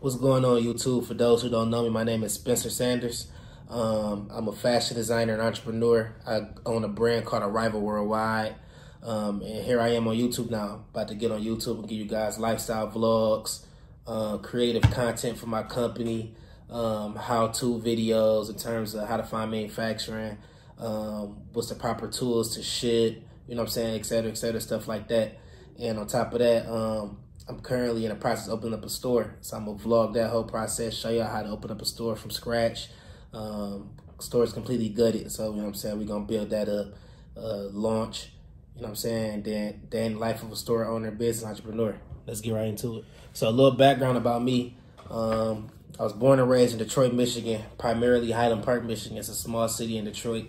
What's going on YouTube? For those who don't know me, my name is Spencer Sanders. Um, I'm a fashion designer and entrepreneur. I own a brand called Arrival Worldwide. Um, and here I am on YouTube now, about to get on YouTube and give you guys lifestyle vlogs, uh, creative content for my company, um, how-to videos in terms of how to find manufacturing, um, what's the proper tools to ship, you know what I'm saying, et cetera, et cetera, stuff like that. And on top of that, um, I'm currently in the process of opening up a store. So I'm gonna vlog that whole process, show y'all how to open up a store from scratch. Um, store is completely gutted. So, you know what I'm saying? We're gonna build that up, uh, launch, you know what I'm saying? Then, then life of a store owner, business entrepreneur. Let's get right into it. So a little background about me. Um, I was born and raised in Detroit, Michigan, primarily Highland Park, Michigan. It's a small city in Detroit.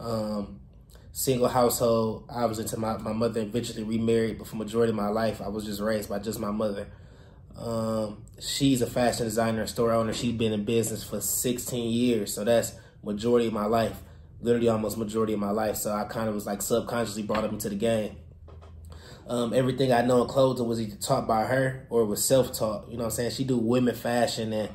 Um, single household. I was into my, my mother eventually remarried, but for majority of my life, I was just raised by just my mother. Um, she's a fashion designer store owner. She's been in business for 16 years. So that's majority of my life, literally almost majority of my life. So I kind of was like subconsciously brought up into the game. Um, everything I know in clothing was either taught by her or was self-taught. You know what I'm saying? She do women fashion and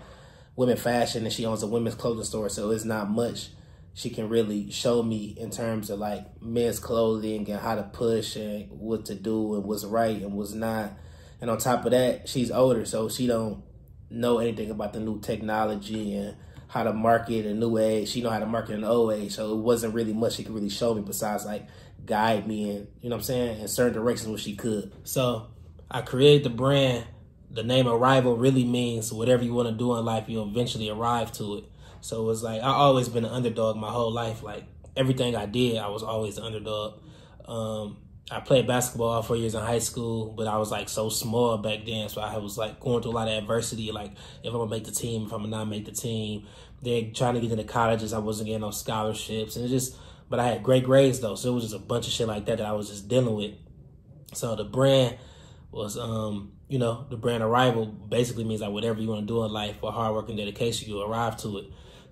women fashion and she owns a women's clothing store. So it's not much she can really show me in terms of like men's clothing and how to push and what to do and what's right and what's not. And on top of that, she's older, so she don't know anything about the new technology and how to market a new age. She know how to market an old age, so it wasn't really much she could really show me besides like guide me in, you know what I'm saying, in certain directions where she could. So I created the brand. The name Arrival really means whatever you want to do in life, you'll eventually arrive to it. So it was like I always been an underdog my whole life. Like everything I did, I was always underdog. Um, I played basketball all four years in high school, but I was like so small back then, so I was like going through a lot of adversity. Like if I'm gonna make the team, if I'm gonna not make the team, they're trying to get into colleges. I wasn't getting no scholarships, and it just. But I had great grades though, so it was just a bunch of shit like that that I was just dealing with. So the brand was, um, you know, the brand arrival basically means like whatever you want to do in life for hard work and dedication, you arrive to it.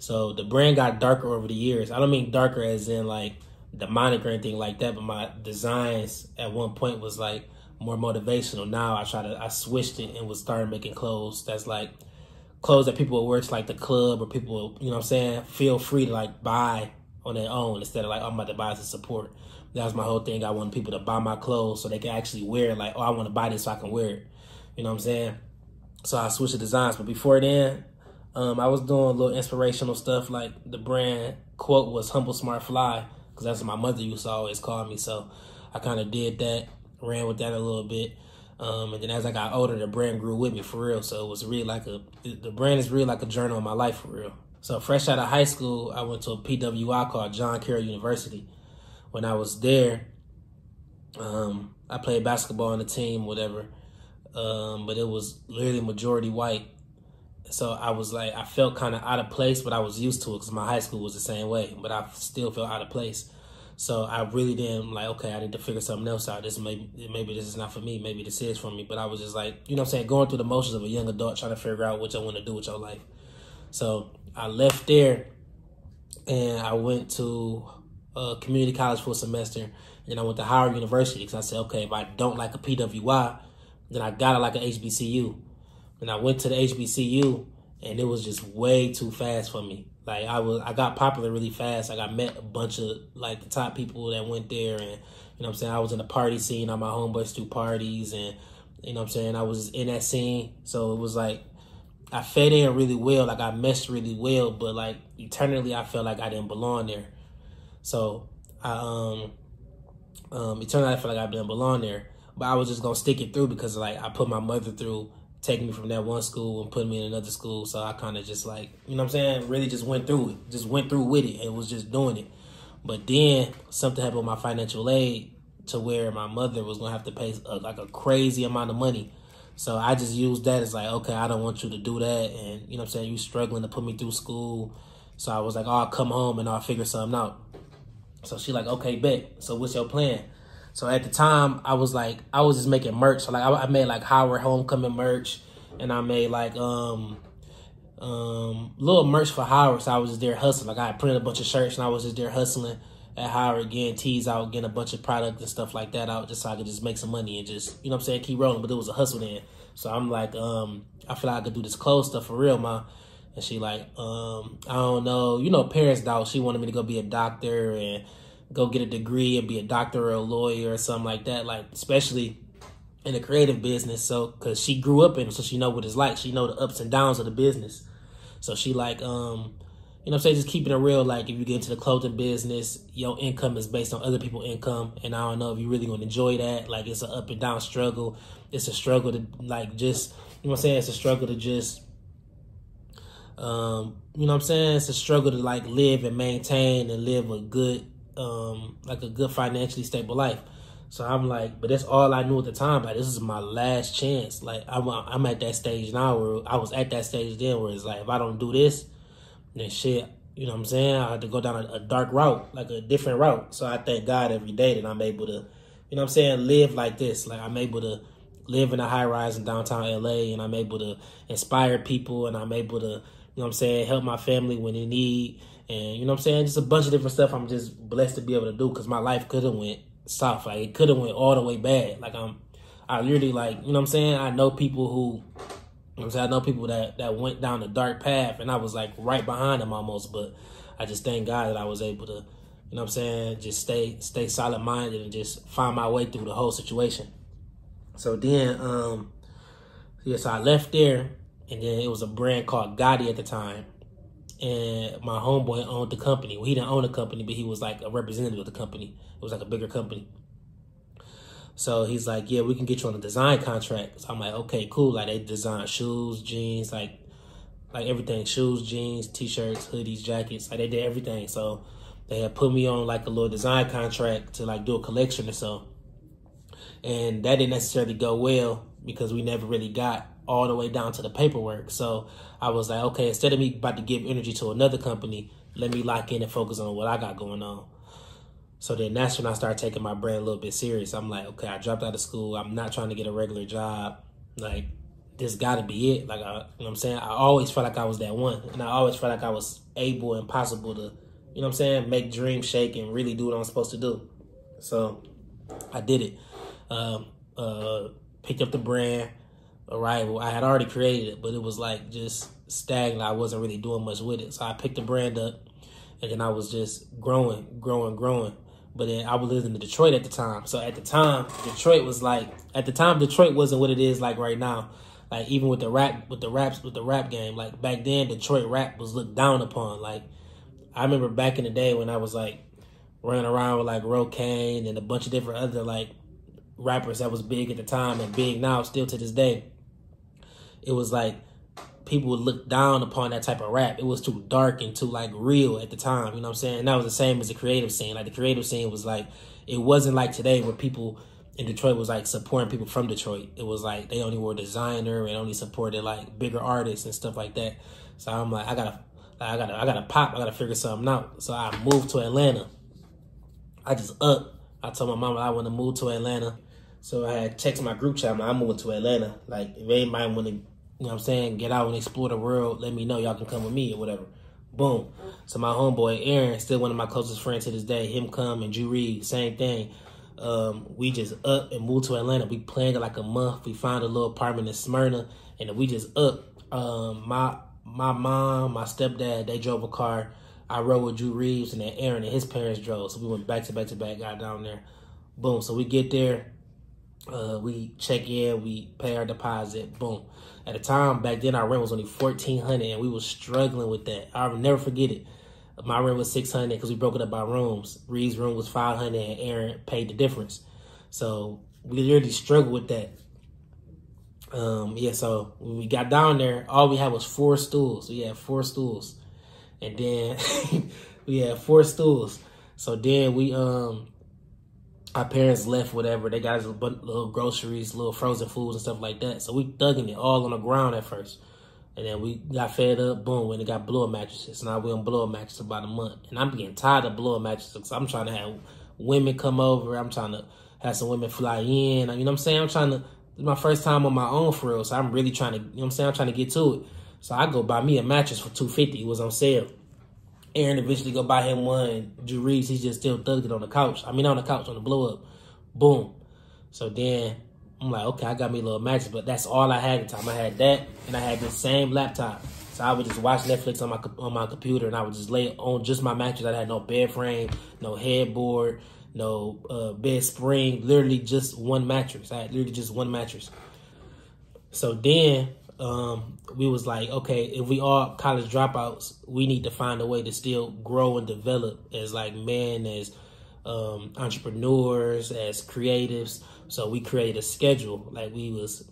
So the brand got darker over the years. I don't mean darker as in like the demonic or anything like that, but my designs at one point was like more motivational. Now I try to I switched it and was started making clothes that's like clothes that people will wear to like the club or people you know what I'm saying feel free to like buy on their own instead of like I'm about to buy to support. That was my whole thing. I wanted people to buy my clothes so they can actually wear it. Like, oh, I want to buy this so I can wear it. You know what I'm saying? So I switched the designs. But before then, um, I was doing a little inspirational stuff, like the brand quote was "humble, smart, fly," because that's what my mother used to always call me. So I kind of did that, ran with that a little bit, um, and then as I got older, the brand grew with me for real. So it was really like a the brand is really like a journal of my life for real. So fresh out of high school, I went to a PWI called John Carroll University. When I was there, um, I played basketball on the team, whatever. Um, but it was literally majority white so I was like, I felt kind of out of place, but I was used to it because my high school was the same way. But I still felt out of place. So I really didn't like, okay, I need to figure something else out. This maybe maybe this is not for me. Maybe this is for me. But I was just like, you know, I'm saying, going through the motions of a young adult, trying to figure out what I want to do with your life. So I left there, and I went to a community college for a semester. And I went to Howard University because I said, okay, if I don't like a PWI, then I gotta like an HBCU. And I went to the HBCU and it was just way too fast for me. Like I was I got popular really fast. Like I met a bunch of like the top people that went there and you know what I'm saying, I was in the party scene on my homeboys through parties and you know what I'm saying, I was in that scene. So it was like I fit in really well, like I meshed really well, but like eternally I felt like I didn't belong there. So I um um eternally I felt like I didn't belong there. But I was just gonna stick it through because like I put my mother through taking me from that one school and putting me in another school. So I kind of just like, you know what I'm saying? Really just went through it. Just went through with it and was just doing it. But then something happened with my financial aid to where my mother was going to have to pay a, like a crazy amount of money. So I just used that as like, okay, I don't want you to do that. And, you know what I'm saying? You struggling to put me through school. So I was like, oh, I'll come home and I'll figure something out. So she like, okay, bet. So what's your plan? So at the time, I was like, I was just making merch. So like, I, I made like Howard Homecoming merch, and I made like um um little merch for Howard. So I was just there hustling. Like I printed a bunch of shirts, and I was just there hustling at Howard, getting tees out, getting a bunch of product and stuff like that out, just so I could just make some money and just you know I'm saying keep rolling. But it was a hustle then. So I'm like, um, I feel like I could do this clothes stuff for real, ma. And she like, um, I don't know, you know, parents doubt. She wanted me to go be a doctor and go get a degree and be a doctor or a lawyer or something like that. Like, especially in the creative business. So, cause she grew up in it, so she know what it's like. She know the ups and downs of the business. So she like, um, you know I'm saying? Just keeping it real. Like if you get into the clothing business, your income is based on other people's income. And I don't know if you really gonna enjoy that. Like it's an up and down struggle. It's a struggle to like just, you know what I'm saying? It's a struggle to just, um, you know what I'm saying? It's a struggle to like live and maintain and live a good, um, like a good financially stable life. So I'm like, but that's all I knew at the time. Like this is my last chance. Like I'm, I'm at that stage now where I was at that stage then where it's like, if I don't do this, then shit, you know what I'm saying? I had to go down a, a, dark route, like a different route. So I thank God every day that I'm able to, you know what I'm saying, live like this. Like I'm able to live in a high rise in downtown LA and I'm able to inspire people and I'm able to, you know what I'm saying, help my family when they need. And you know what I'm saying? Just a bunch of different stuff I'm just blessed to be able to do because my life could have went south. Like it could have went all the way bad. Like I'm I literally like, you know what I'm saying? I know people who you know I'm saying I know people that that went down the dark path, and I was like right behind them almost. But I just thank God that I was able to, you know, what I'm saying, just stay stay solid minded and just find my way through the whole situation. So then, um, yeah, so I left there, and then it was a brand called Gotti at the time, and my homeboy owned the company. Well, he didn't own the company, but he was like a representative of the company. It was like a bigger company. So he's like, yeah, we can get you on a design contract. So I'm like, okay, cool. Like they design shoes, jeans, like like everything, shoes, jeans, t-shirts, hoodies, jackets. Like they did everything. So they had put me on like a little design contract to like do a collection or so. And that didn't necessarily go well because we never really got all the way down to the paperwork. So I was like, okay, instead of me about to give energy to another company, let me lock in and focus on what I got going on. So then that's when I started taking my brand a little bit serious. I'm like, okay, I dropped out of school. I'm not trying to get a regular job. Like, this got to be it. Like, I, you know what I'm saying? I always felt like I was that one. And I always felt like I was able and possible to, you know what I'm saying, make dreams shake and really do what I'm supposed to do. So I did it. Um, uh, picked up the brand, Arrival. I had already created it, but it was like just stagnant. I wasn't really doing much with it. So I picked the brand up and then I was just growing, growing, growing. But then I was living in Detroit at the time. So at the time, Detroit was like at the time Detroit wasn't what it is like right now. Like even with the rap with the raps with the rap game, like back then Detroit rap was looked down upon. Like I remember back in the day when I was like running around with like Kane and a bunch of different other like rappers that was big at the time and big now still to this day. It was like people would look down upon that type of rap. It was too dark and too like real at the time. You know what I'm saying? And that was the same as the creative scene. Like the creative scene was like it wasn't like today where people in Detroit was like supporting people from Detroit. It was like they only were designer and only supported like bigger artists and stuff like that. So I'm like, I gotta, I gotta, I gotta pop. I gotta figure something out. So I moved to Atlanta. I just up. I told my mama I want to move to Atlanta. So I had text my group chat. I'm, moving to Atlanta. Like if anybody want to you know what I'm saying, get out and explore the world, let me know y'all can come with me or whatever. Boom. So my homeboy Aaron, still one of my closest friends to this day, him come and Drew Reed, same thing. Um, we just up and moved to Atlanta. We planned it like a month. We found a little apartment in Smyrna, and we just up. Um, my my mom, my stepdad, they drove a car. I rode with Drew Reeves, and then Aaron and his parents drove. So we went back to back to back, got down there. Boom. So we get there. Uh, we check in, we pay our deposit, boom. At the time, back then, our rent was only fourteen hundred, and we was struggling with that. I'll never forget it. My rent was six hundred because we broke it up by rooms. Reed's room was five hundred, and Aaron paid the difference. So we literally struggled with that. Um, yeah, so when we got down there, all we had was four stools. We had four stools, and then we had four stools. So then we um our parents left whatever. They got us little groceries, little frozen foods and stuff like that. So we thugging it all on the ground at first. And then we got fed up, boom, when it got blower mattresses. Now we on blower mattresses about a month. And I'm getting tired of blower mattresses because I'm trying to have women come over. I'm trying to have some women fly in. You know what I'm saying? I'm trying to, it's my first time on my own for real. So I'm really trying to, you know what I'm saying? I'm trying to get to it. So I go buy me a mattress for 250 It was on sale. Aaron eventually go buy him one. Drew Reeves, he's just still thugged it on the couch. I mean, on the couch, on the blow up. Boom. So then I'm like, okay, I got me a little mattress, but that's all I had at the time. I had that, and I had the same laptop. So I would just watch Netflix on my on my computer, and I would just lay on just my mattress. I had no bed frame, no headboard, no uh, bed spring. Literally just one mattress. I had literally just one mattress. So then um, we was like, okay, if we are college dropouts, we need to find a way to still grow and develop as like men, as um, entrepreneurs, as creatives. So we created a schedule. Like we was,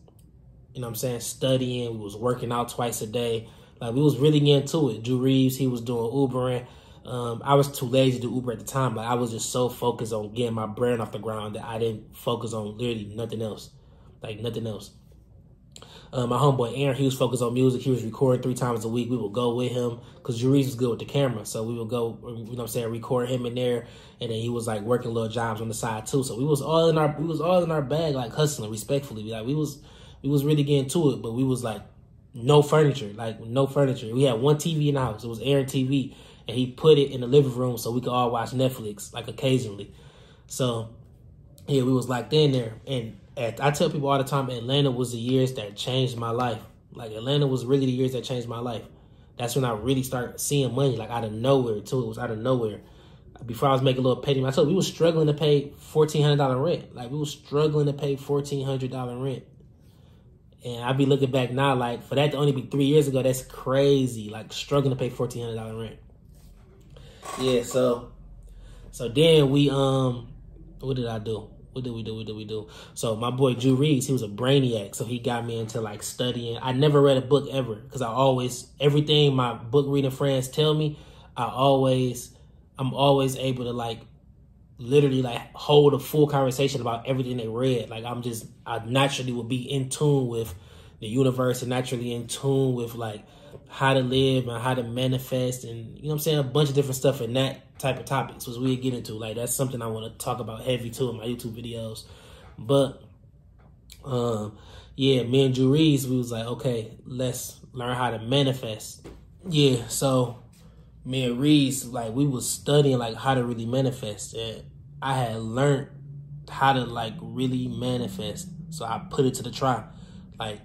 you know I'm saying, studying. We was working out twice a day. Like we was really getting to it. Drew Reeves, he was doing Ubering. Um, I was too lazy to Uber at the time, but I was just so focused on getting my brand off the ground that I didn't focus on literally nothing else. Like nothing else. Uh, my homeboy Aaron, he was focused on music. He was recording three times a week. We would go with him because Jurice was good with the camera. So we would go, you know what I'm saying, record him in there. And then he was like working little jobs on the side too. So we was all in our we was all in our bag, like hustling respectfully. Like we was we was really getting to it, but we was like no furniture, like no furniture. We had one TV in the house. It was Aaron TV. And he put it in the living room so we could all watch Netflix, like occasionally. So yeah, we was locked in there. And at, I tell people all the time, Atlanta was the years that changed my life. Like Atlanta was really the years that changed my life. That's when I really started seeing money, like out of nowhere too. It was out of nowhere. Before I was making a little petty, I told we was struggling to pay fourteen hundred dollar rent. Like we was struggling to pay fourteen hundred dollar rent. And I be looking back now, like for that to only be three years ago, that's crazy. Like struggling to pay fourteen hundred dollar rent. Yeah, so so then we um what did I do? What did we do? What did we do? So my boy Drew Reeves, he was a brainiac, so he got me into like studying. I never read a book ever because I always everything my book reading friends tell me, I always I'm always able to like literally like hold a full conversation about everything they read. Like I'm just I naturally would be in tune with the universe and naturally in tune with like how to live and how to manifest and you know I'm saying a bunch of different stuff in that type of topics which we get into. Like that's something I want to talk about heavy too in my YouTube videos. But um yeah me and Drew Reeves we was like okay let's learn how to manifest. Yeah so me and Reeves like we was studying like how to really manifest. And I had learned how to like really manifest. So I put it to the try like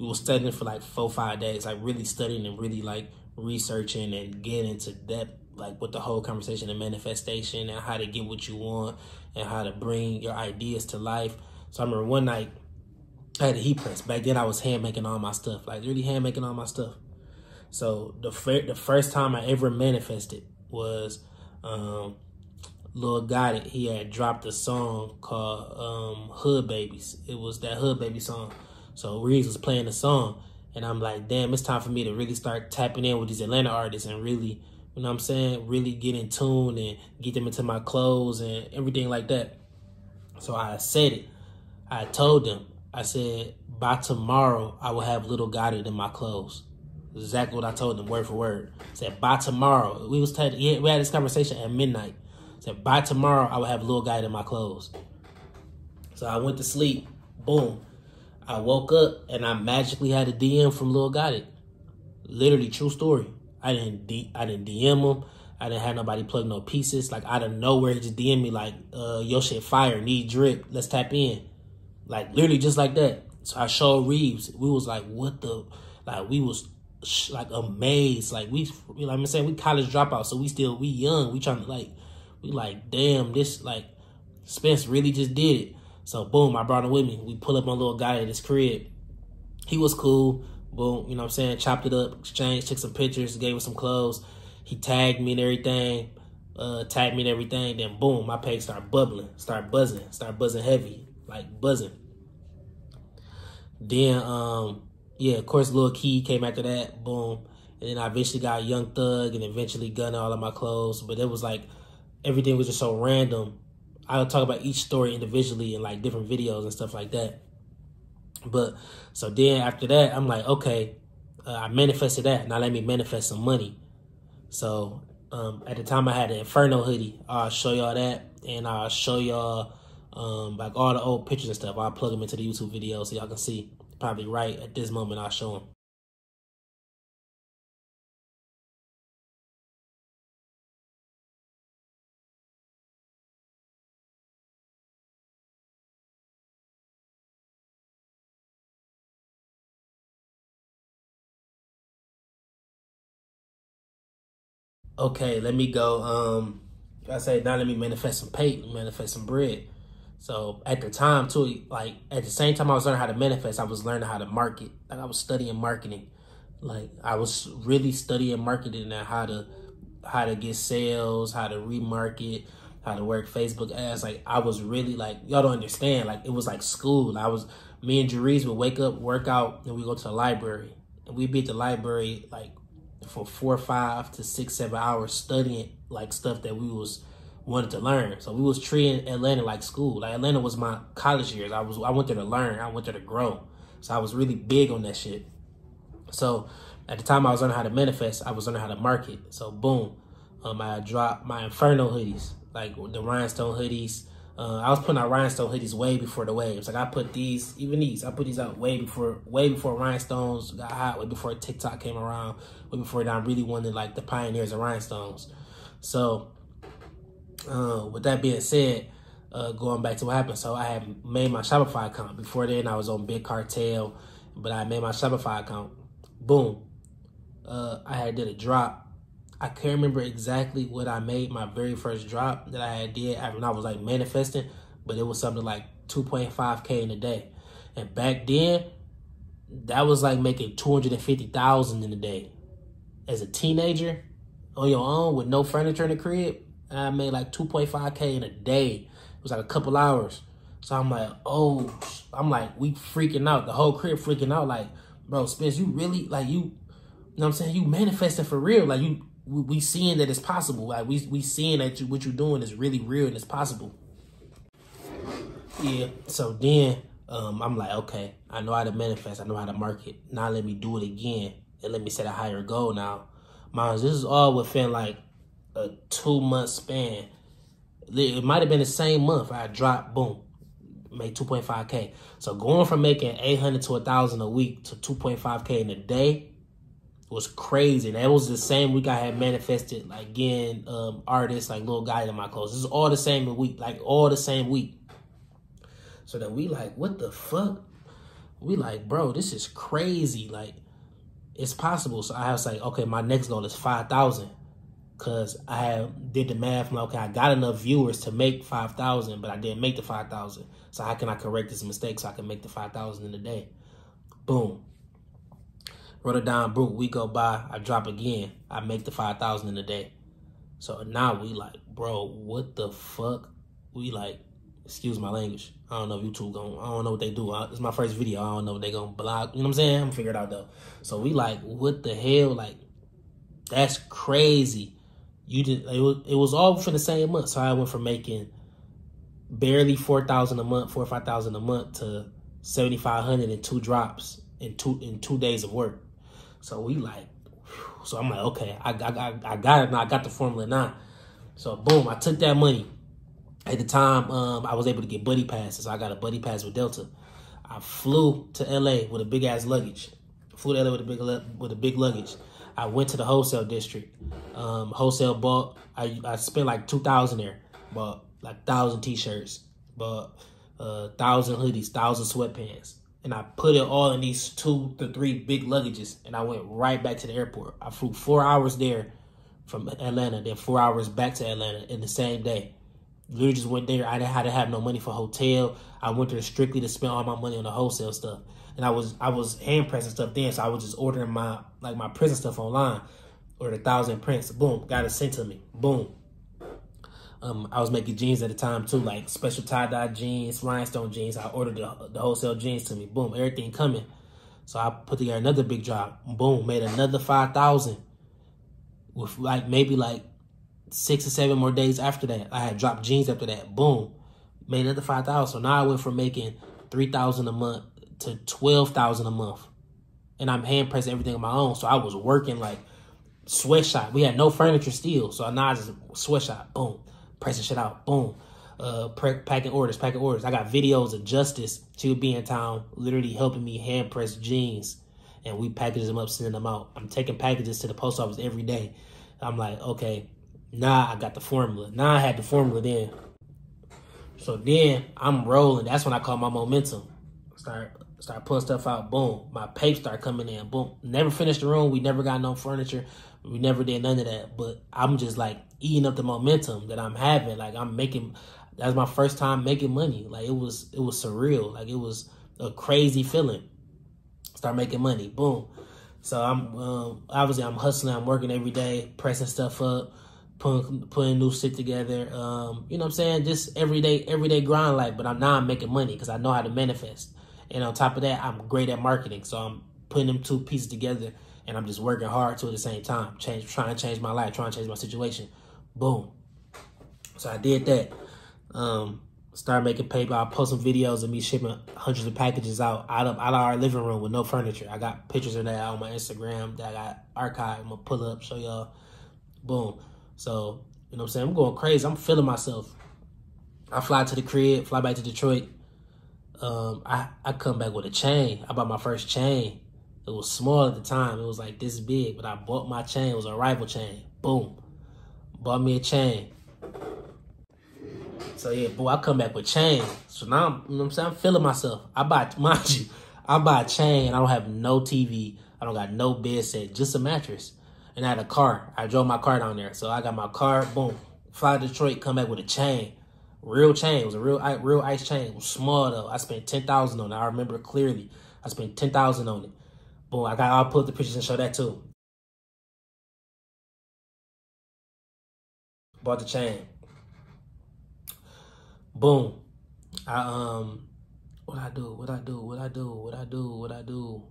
we were studying for like four five days, like really studying and really like researching and getting into depth, like with the whole conversation of manifestation and how to get what you want and how to bring your ideas to life. So I remember one night I had a heat press. Back then I was hand making all my stuff, like really hand making all my stuff. So the fir- the first time I ever manifested was um Lil Gotit. He had dropped a song called um, Hood Babies. It was that Hood Baby song. So Reeves was playing the song, and I'm like, damn, it's time for me to really start tapping in with these Atlanta artists and really, you know what I'm saying, really get in tune and get them into my clothes and everything like that. So I said it. I told them, I said, by tomorrow, I will have Little Gotit in my clothes. Exactly what I told them, word for word. I said, by tomorrow, we was t- we had this conversation at midnight. I said, by tomorrow, I will have Little Gotit in my clothes. So I went to sleep. Boom. I woke up and I magically had a DM from Lil Gotit. Literally, true story. I didn't D- I didn't DM him. I didn't have nobody plug no pieces. Like out of nowhere, he just DM me like, uh, "Yo, shit, fire, need drip. Let's tap in." Like literally, just like that. So I showed Reeves. We was like, "What the?" Like we was like amazed. Like we, what I'm saying we college dropouts, so we still we young. We trying to like, we like, damn, this like Spence really just did it. So boom, I brought him with me. We pull up on little guy at his crib. He was cool. Boom, you know what I'm saying? Chopped it up, exchanged, took some pictures, gave him some clothes. He tagged me and everything, uh, tagged me and everything. Then boom, my page started bubbling, start buzzing, start buzzing heavy, like buzzing. Then um, yeah, of course Lil Keed came after that, boom. And then I eventually got Young Thug and eventually Gunna all of my clothes. But it was like everything was just so random I'll talk about each story individually in like different videos and stuff like that. But so then after that, I'm like, okay, uh, I manifested that. Now let me manifest some money. So um, at the time, I had an Inferno hoodie. I'll show y'all that, and I'll show y'all um, like all the old pictures and stuff. I'll plug them into the YouTube video so y'all can see. Probably right at this moment, I'll show them. Okay, let me go. Um, I say now let me manifest some pay, manifest some bread. So at the time too, like at the same time I was learning how to manifest, I was learning how to market. Like I was studying marketing. Like I was really studying marketing and how to how to get sales, how to remarket, how to work Facebook ads. Like I was really like y'all don't understand. Like it was like school. I was me and Jerice would wake up, work out, and we go to the library. And we'd be at the library like for four, five to six, seven hours studying like stuff that we was wanted to learn. So we was treating Atlanta like school. Like Atlanta was my college years. I was I went there to learn. I went there to grow. So I was really big on that shit. So at the time I was learning how to manifest, I was learning how to market. So boom, um, I dropped my Inferno hoodies, like the rhinestone hoodies. Uh, I was putting out rhinestone hoodies way before the waves. Like I put these, even these, I put these out way before, way before rhinestones got hot, way before TikTok came around, way before I really wanted like the pioneers of rhinestones. So, uh, with that being said, uh, going back to what happened, so I had made my Shopify account. Before then, I was on Big Cartel, but I made my Shopify account. Boom, uh, I had did a drop I can't remember exactly what I made my very first drop that I did when I was like manifesting, but it was something like 2.5k in a day. And back then, that was like making 250,000 in a day. As a teenager, on your own with no furniture in the crib, I made like 2.5k in a day. It was like a couple hours. So I'm like, oh, I'm like, we freaking out. The whole crib freaking out. Like, bro, Spence, you really, like, you, you know what I'm saying? You manifesting for real. Like, you, we, we seeing that it's possible. Like we we seeing that you, what you're doing is really real and it's possible. Yeah. So then um, I'm like, okay, I know how to manifest. I know how to market. Now let me do it again and let me set a higher goal. Now, Miles, this is all within like a two month span. It might have been the same month. I dropped, boom, made 2.5k. So going from making 800 to 1,000 a week to 2.5k in a day was crazy. That was the same week I had manifested like getting um, artists like little Gotit in my clothes. This is all the same week, like all the same week. So then we like, what the fuck? We like, bro, this is crazy. Like, it's possible. So I was like, okay, my next goal is five thousand. Cause I have did the math. Like, okay, I got enough viewers to make five thousand, but I didn't make the five thousand. So how can I correct this mistake so I can make the five thousand in a day? Boom. It down, bro. We go by, I drop again. I make the 5,000 in a day. So now we like, bro, what the fuck? We like, excuse my language. I don't know if YouTube going I don't know what they do. It's my first video. I don't know what they gonna block. You know what I'm saying? I'm gonna figure it out though. So we like, what the hell? Like, that's crazy. You did it was, it was all for the same month. So I went from making barely four thousand a month, four or five thousand a month to seventy five hundred in two drops in two in two days of work. So we like, so I'm like, okay, I, I, I got it now. I got the formula now. So boom, I took that money. At the time, um, I was able to get buddy passes. I got a buddy pass with Delta. I flew to LA with a big ass luggage. Flew to LA with a big with a big luggage. I went to the wholesale district. Um, wholesale bought. I I spent like two thousand there. Bought like thousand t-shirts. Bought uh, thousand hoodies, thousand sweatpants and I put it all in these two to three big luggages, and I went right back to the airport. I flew four hours there from Atlanta, then four hours back to Atlanta in the same day. Literally just went there. I didn't have to have no money for hotel. I went there strictly to spend all my money on the wholesale stuff. And I was I was hand pressing stuff then, so I was just ordering my like my prison stuff online. Ordered a thousand prints. Boom, got it sent to me. Boom. Um, I was making jeans at the time too, like special tie dye jeans, rhinestone jeans. I ordered the, the wholesale jeans to me. Boom, everything coming. So I put together another big drop. Boom, made another five thousand. With like maybe like six or seven more days after that, I had dropped jeans after that. Boom, made another five thousand. So now I went from making three thousand a month to twelve thousand a month, and I'm hand pressing everything on my own. So I was working like sweatshop. We had no furniture still, so now I just sweatshop. Boom pressing shit out. Boom. Uh, packing orders, packing orders. I got videos of Justice. She be in town, literally helping me hand press jeans, and we package them up, sending them out. I'm taking packages to the post office every day. I'm like, okay, now I got the formula. Now I had the formula then. So then I'm rolling. That's when I call my momentum. Start Start pulling stuff out. Boom. My pape start coming in. Boom. Never finished the room. We never got no furniture. We never did none of that. But I'm just like eating up the momentum that I'm having. Like I'm making. That's my first time making money. Like it was. It was surreal. Like it was a crazy feeling. Start making money. Boom. So I'm um, obviously I'm hustling. I'm working every day, pressing stuff up, putting putting new shit together. Um, you know what I'm saying? Just everyday everyday grind like. But I'm now I'm making money because I know how to manifest. And on top of that, I'm great at marketing. So I'm putting them two pieces together and I'm just working hard to at the same time. Change trying to change my life, trying to change my situation. Boom. So I did that. Um, started making paper. I post some videos of me shipping hundreds of packages out out of out of our living room with no furniture. I got pictures of that on my Instagram that I got archived. I'm gonna pull up, show y'all. Boom. So, you know what I'm saying? I'm going crazy. I'm feeling myself. I fly to the crib, fly back to Detroit um, I, I come back with a chain. I bought my first chain. It was small at the time. It was like this big, but I bought my chain. It was Arrival chain. Boom. Bought me a chain. So yeah, boy, I come back with chain. So now, I'm, you know I'm saying? I'm feeling myself. I buy, mind you, I buy a chain. I don't have no TV. I don't got no bed set, just a mattress. And I had a car. I drove my car down there. So I got my car, boom. Fly to Detroit, come back with a chain. Real chain. It was a real real ice chain. It was small though. I spent ten thousand on it. I remember clearly. I spent ten thousand on it. Boom. I got. I'll put the pictures and show that too. Bought the chain. Boom. I um. What I do? What I do? What I do? What I do? What I do?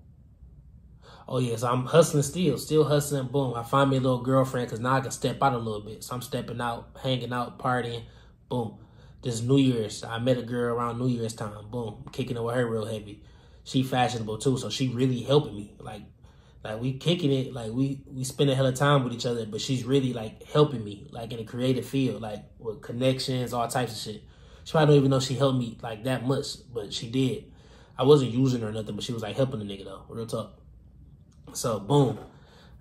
Oh yes, yeah, so I'm hustling still, still hustling. Boom. I find me a little girlfriend because now I can step out a little bit. So I'm stepping out, hanging out, partying. Boom this New Year's, I met a girl around New Year's time. Boom, kicking it with her real heavy. She fashionable too, so she really helping me. Like, like we kicking it. Like we we spend a hell of time with each other, but she's really like helping me, like in a creative field, like with connections, all types of shit. She probably don't even know she helped me like that much, but she did. I wasn't using her or nothing, but she was like helping the nigga though. Real talk. So boom,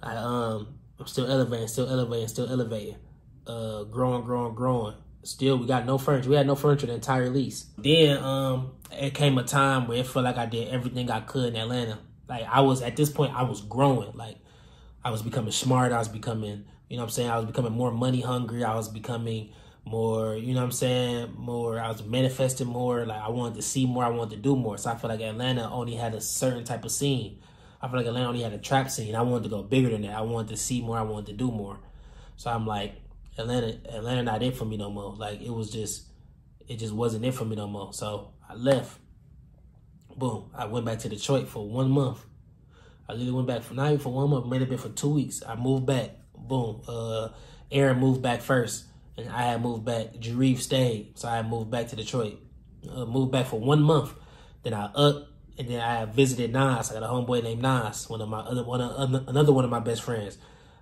I um I'm still elevating, still elevating, still elevating, uh, growing, growing, growing still we got no furniture. We had no furniture the entire lease. Then um it came a time where it felt like I did everything I could in Atlanta. Like I was at this point I was growing. Like I was becoming smart. I was becoming, you know what I'm saying? I was becoming more money hungry. I was becoming more, you know what I'm saying? More I was manifesting more. Like I wanted to see more, I wanted to do more. So I feel like Atlanta only had a certain type of scene. I feel like Atlanta only had a trap scene. I wanted to go bigger than that. I wanted to see more, I wanted to do more. So I'm like, Atlanta, Atlanta not it for me no more. Like it was just, it just wasn't it for me no more. So I left. Boom. I went back to Detroit for one month. I literally went back for not even for one month, might have been for two weeks. I moved back. Boom. Uh, Aaron moved back first, and I had moved back. Jareef stayed, so I moved back to Detroit. Uh, moved back for one month. Then I up, and then I visited Nas. I got a homeboy named Nas, one of my other one, of, another one of my best friends.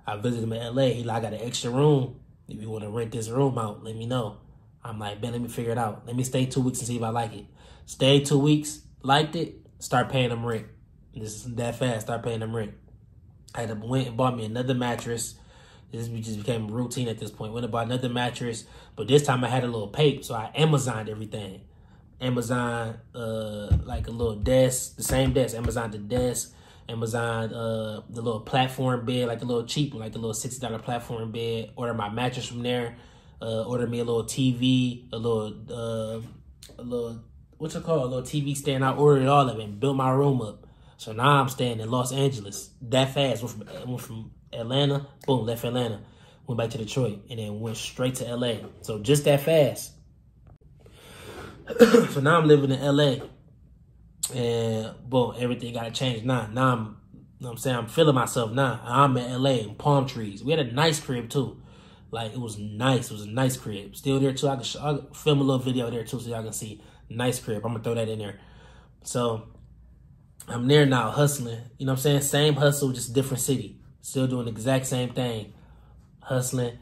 I visited him in L.A. He like, got an extra room if you want to rent this room out, let me know. I'm like, Ben, let me figure it out. Let me stay two weeks and see if I like it. Stay two weeks, liked it, start paying them rent. This is that fast, start paying them rent. I had to, went and bought me another mattress. This just became routine at this point. Went and bought another mattress, but this time I had a little pape, so I Amazoned everything. Amazon, uh, like a little desk, the same desk. Amazon the desk, Amazon, uh, the little platform bed, like the little cheap like the little sixty dollar platform bed. Order my mattress from there. Uh, order me a little TV, a little, uh, a little, what's it called? A little TV stand. I ordered all of it and built my room up. So now I'm staying in Los Angeles that fast. Went from, went from Atlanta, boom, left Atlanta, went back to Detroit, and then went straight to LA. So just that fast. so now I'm living in LA and boom, everything got to change now. Now I'm, you know I'm saying, I'm feeling myself now. I'm in LA in palm trees. We had a nice crib too. Like it was nice. It was a nice crib. Still there too. I can, I can film a little video there too so y'all can see. Nice crib. I'm gonna throw that in there. So I'm there now hustling. You know what I'm saying? Same hustle, just different city. Still doing the exact same thing. Hustling,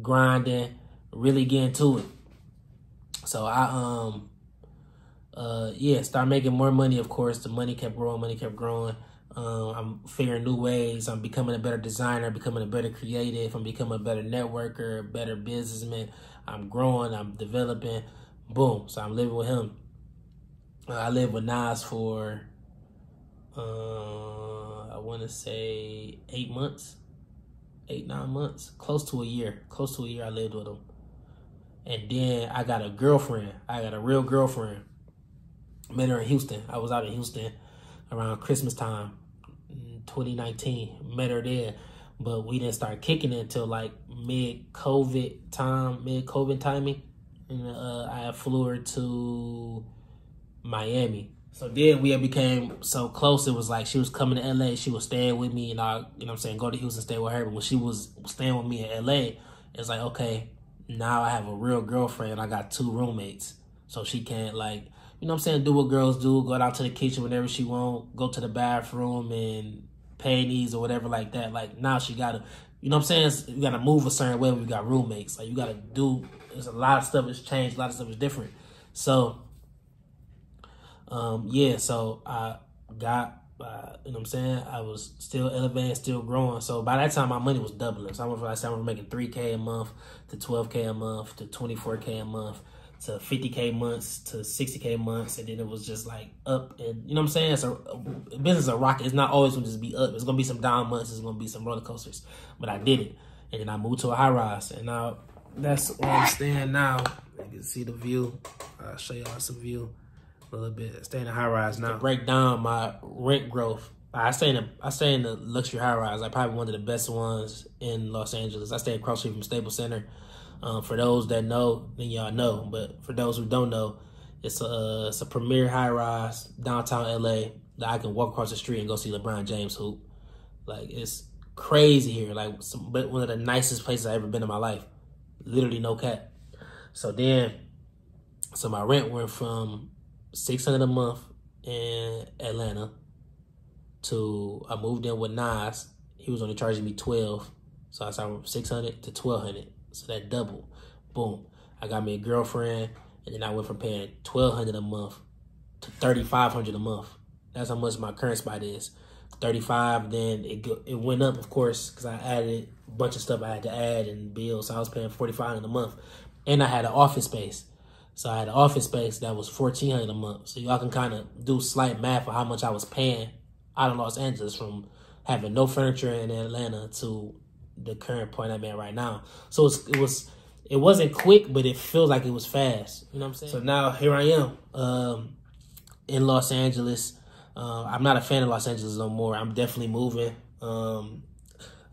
grinding, really getting to it. So I um uh, yeah, start making more money, of course. The money kept growing, money kept growing. Um, I'm figuring new ways. I'm becoming a better designer, becoming a better creative. I'm becoming a better networker, a better businessman. I'm growing, I'm developing. Boom. So I'm living with him. Uh, I lived with Nas for uh, I want to say eight months, eight, nine months, close to a year, close to a year I lived with him. And then I got a girlfriend. I got a real girlfriend. Met her in Houston. I was out in Houston around Christmas time, 2019. Met her there, but we didn't start kicking it until like mid COVID time, mid COVID timing. And uh, I flew her to Miami. So then we became so close. It was like she was coming to LA. She was staying with me, and I, you know, I'm saying, go to Houston, stay with her. But when she was staying with me in LA, it's like, okay, now I have a real girlfriend. I got two roommates, so she can't like, you know, what I'm saying, do what girls do, go out to the kitchen whenever she want, go to the bathroom and panties or whatever like that. Like now she gotta, you know, what I'm saying, you gotta move a certain way. When we got roommates. Like you gotta do. There's a lot of stuff that's changed. A lot of stuff is different. So um, yeah, so I got, uh, you know what I'm saying? I was still elevating, still growing. So by that time, my money was doubling. So I went from like, I was making 3K a month to 12K a month to 24K a month to 50K months to 60K months. And then it was just like up and, you know what I'm saying? So business a rocket. It's not always to just be up. It's to be some down months. It's to be some roller coasters. But I did it. And then I moved to a high rise. And now that's where I'm staying now. You can see the view. I'll show y'all some view a little bit. Stay in high rise now. To break down my rent growth. I stay in I stay in the luxury high rise. I like probably one of the best ones in Los Angeles. I stay across street from Staples Center. Um, for those that know, then y'all know. But for those who don't know, it's a it's a premier high rise downtown LA that I can walk across the street and go see LeBron James hoop. Like it's crazy here. Like some, but one of the nicest places I've ever been in my life. Literally no cap. So then, so my rent went from six hundred a month in Atlanta. To I moved in with Nas. He was only charging me twelve, so I started from six hundred to twelve hundred. So that double, boom. I got me a girlfriend, and then I went from paying twelve hundred a month to thirty five hundred a month. That's how much my current spot is. Thirty five. Then it go, it went up, of course, because I added a bunch of stuff I had to add and bills. So I was paying forty five hundred a month, and I had an office space. So I had an office space that was fourteen hundred a month. So y'all can kind of do slight math for how much I was paying out of Los Angeles from having no furniture in Atlanta to the current point I'm at right now. So it was it wasn't quick, but it feels like it was fast. You know what I'm saying? So now here I am um, in Los Angeles. Uh, I'm not a fan of Los Angeles no more. I'm definitely moving. Um,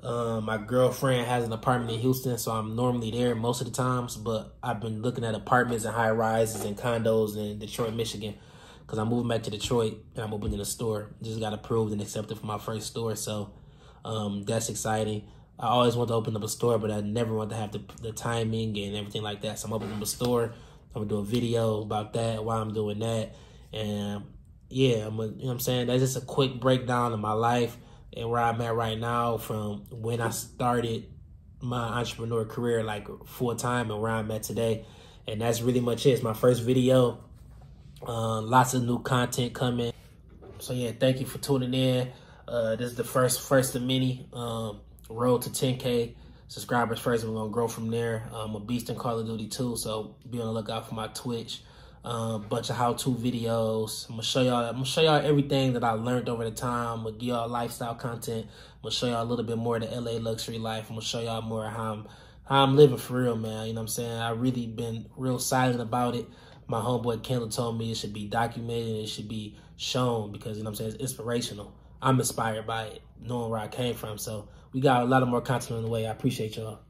um, my girlfriend has an apartment in Houston, so I'm normally there most of the times. But I've been looking at apartments and high rises and condos in Detroit, Michigan, because I'm moving back to Detroit and I'm opening a store. Just got approved and accepted for my first store, so um, that's exciting. I always want to open up a store, but I never want to have the, the timing and everything like that. So I'm opening up a store. I'm gonna do a video about that while I'm doing that, and yeah, I'm. A, you know what I'm saying that's just a quick breakdown of my life and where I'm at right now from when I started my entrepreneur career like full time and where I'm at today. And that's really much it. It's my first video. Uh, lots of new content coming. So yeah, thank you for tuning in. Uh, this is the first first of many. Um, road to 10k subscribers first. We're gonna grow from there. I'm a beast in Call of Duty too, so be on the lookout for my Twitch a um, bunch of how-to videos. I'm gonna show y'all. I'm gonna show y'all everything that I learned over the time. I'm gonna give y'all lifestyle content. I'm gonna show y'all a little bit more of the LA luxury life. I'm gonna show y'all more how I'm how I'm living for real, man. You know what I'm saying? I really been real silent about it. My homeboy Kendall told me it should be documented. It should be shown because you know what I'm saying. It's inspirational. I'm inspired by it, knowing where I came from. So we got a lot of more content on the way. I appreciate y'all.